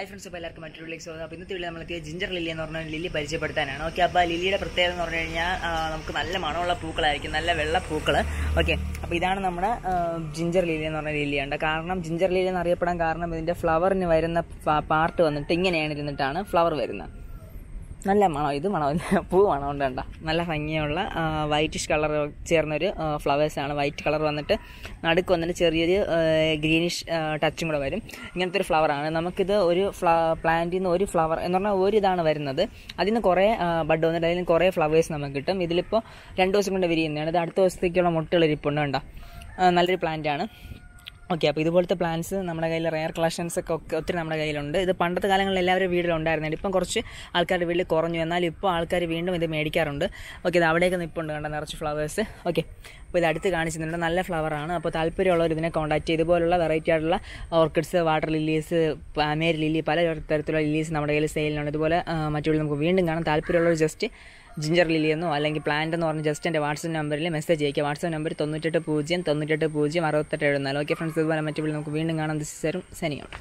Hi friends അപ്പോൾ എല്ലാവർക്കും മറ്റൊരു സ്വാഗതം. അപ്പോൾ ഇന്നത്തെ വീട്ടിൽ നമ്മൾക്ക് ജിഞ്ചർ ലില്ലി എന്ന് പറഞ്ഞ ലില്ലി പരിചയപ്പെടുത്താനാണ്. ഓക്കെ അപ്പോൾ ലില്ലിയുടെ പ്രത്യേകത എന്ന് പറഞ്ഞു കഴിഞ്ഞാൽ നമുക്ക് നല്ല മണമുള്ള പൂക്കളായിരിക്കും. നല്ല വെള്ള പൂക്കൾ ഓക്കെ അപ്പോൾ ഇതാണ് നമ്മുടെ ജിഞ്ചർ ലില്ലി എന്ന് പറഞ്ഞ ലില്ലിയുണ്ട് കാരണം ജിഞ്ചർ ലില്ലി എന്ന് അറിയപ്പെടാൻ കാരണം ഇതിന്റെ ഫ്ലവറിന് വരുന്ന പാർട്ട് വന്നിട്ട് ഇങ്ങനെയാണ് ഇരുന്നിട്ടാണ് ഫ്ലവർ വരുന്നത്. നല്ല മണം ഇത് മണം പൂ മണം ഉണ്ട് കണ്ട? നല്ല ഭംഗിയുള്ള വൈറ്റിഷ് കളർ ചേർന്നൊരു ഫ്ലവേഴ്സാണ് വൈറ്റ് കളർ വന്നിട്ട് നടുക്ക് വന്നിട്ട് ചെറിയൊരു ഗ്രീനിഷ് ടച്ചും കൂടെ വരും. ഇങ്ങനത്തെ ഒരു ഫ്ലവറാണ് നമുക്കിത് ഒരു ഫ്ല പ്ലാന്റിൽ നിന്ന് ഒരു ഫ്ലവർ എന്ന് പറഞ്ഞാൽ ഒരു ഇതാണ് വരുന്നത്. അതിൽ നിന്ന് കുറേ ബഡ് വന്നിട്ട് അതിൽ നിന്ന് കുറേ ഫ്ലവേഴ്സ് നമുക്ക് കിട്ടും. ഇതിലിപ്പോൾ രണ്ട് ദിവസം കൊണ്ട് വിരിയുന്നതാണ്. ഇത് അടുത്ത ദിവസത്തേക്കുള്ള മുട്ടകൾ ഇരിപ്പുണ്ട് കണ്ടോ? നല്ലൊരു പ്ലാന്റാണ് ഓക്കെ അപ്പോൾ ഇതുപോലത്തെ പ്ലാൻസ് നമ്മുടെ കയ്യിൽ റെയർ കളക്ഷൻസ് ഒക്കെ ഒത്തിരി നമ്മുടെ കയ്യിലുണ്ട്. ഇത് പണ്ടത്തെ കാലങ്ങളിൽ എല്ലാവരും വീട്ടിലുണ്ടായിരുന്നില്ല. ഇപ്പം കുറച്ച് ആൾക്കാരുടെ വീട്ടിൽ കുറഞ്ഞു. എന്നാൽ ഇപ്പോൾ ആൾക്കാർ വീണ്ടും ഇത് മേടിക്കാറുണ്ട്. ഓക്കെ ഇത് അവിടെയൊക്കെ നിൽപ്പുണ്ട് കണ്ട നിറച്ച് ഫ്ലവേഴ്സ് ഓക്കെ അപ്പോൾ ഇത് അടുത്ത് കാണിച്ചിട്ടുണ്ട്. നല്ല ഫ്ലവറാണ് അപ്പോൾ താല്പര്യമുള്ളവർ ഇതിനെ കോൺടാക്ട് ചെയ്ത് ഇതുപോലുള്ള വെറൈറ്റി ആയിട്ടുള്ള ഓർക്കിഡ്സ് വാട്ടർ ലില്ലീസ് അമേരി ലില്ലി പല തരത്തിലുള്ള ലില്ലീസ് നമ്മുടെ കയ്യിൽ സെയിലിനുണ്ട് ഇതുപോലെ മറ്റുള്ള നമുക്ക് വീണ്ടും കാണാം. താല്പര്യമുള്ളവർ ജസ്റ്റ് ജിഞ്ചർ ലിലിയെന്നോ അല്ലെങ്കിൽ പ്ലാന്റ് എന്ന് പറഞ്ഞ് ജസ്റ്റ് എന്റെ വാട്സപ്പ് നമ്പറിൽ മെസ്സേജ് അയക്കുക വാട്സപ്പ് നമ്പർ തൊണ്ണൂറ്റെട്ട് പൂജ്യം തൊണ്ണൂറ്റെട്ട് പൂജ്യം അറുപത്തെട്ട് എഴുതുന്നാലും ഓക്കെ ഫ്രണ്ട്സ് ഇതുപോലെ മറ്റു നമുക്ക് വീണ്ടും കാണാം. ദിസ് സെറും സനിയോട്ട്